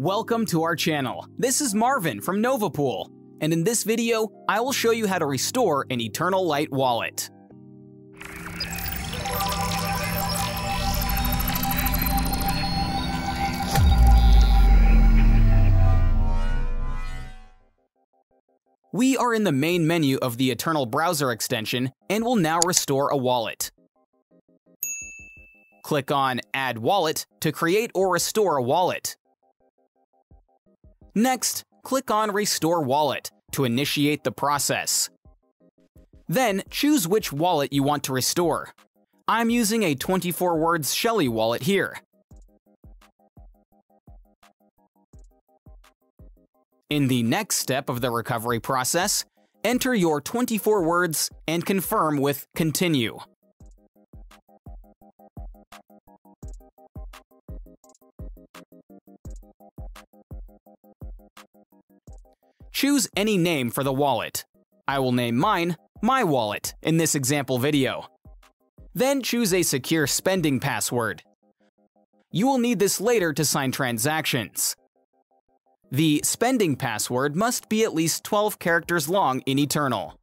Welcome to our channel. This is Marvin from Novapool, and in this video, I will show you how to restore an Eternl Light wallet. We are in the main menu of the Eternl browser extension and will now restore a wallet. Click on Add Wallet to create or restore a wallet. Next, click on Restore Wallet to initiate the process. Then, choose which wallet you want to restore. I'm using a 24 words Shelley wallet here. In the next step of the recovery process, enter your 24 words and confirm with Continue. Choose any name for the wallet. I will name mine My Wallet in this example video. Then choose a secure spending password. You will need this later to sign transactions. The spending password must be at least 12 characters long in Eternl.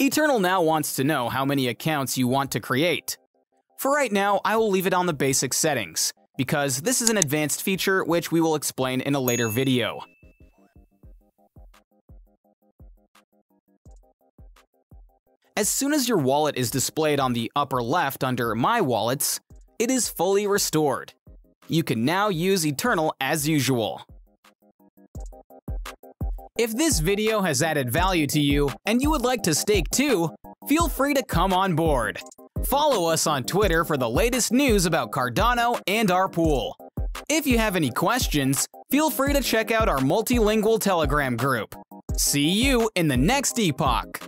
Eternl now wants to know how many accounts you want to create. For right now, I will leave it on the basic settings, because this is an advanced feature which we will explain in a later video. As soon as your wallet is displayed on the upper left under My Wallets, it is fully restored. You can now use Eternl as usual. If this video has added value to you and you would like to stake too, feel free to come on board. Follow us on Twitter for the latest news about Cardano and our pool. If you have any questions, feel free to check out our multilingual Telegram group. See you in the next epoch!